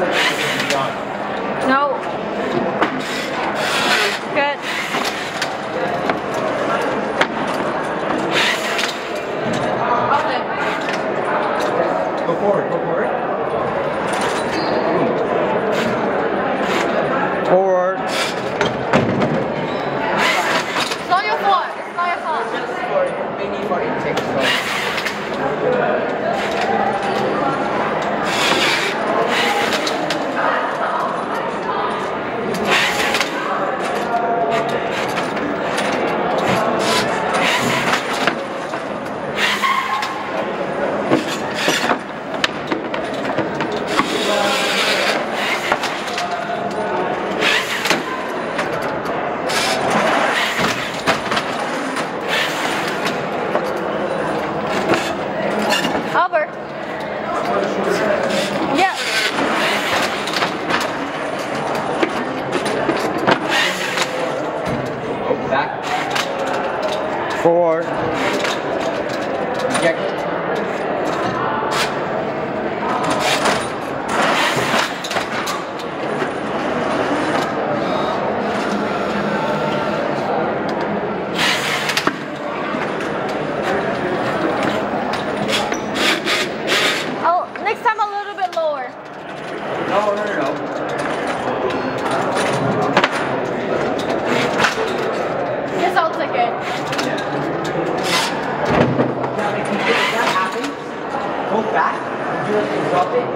No. Good. Go forward, go forward. Forward. Second.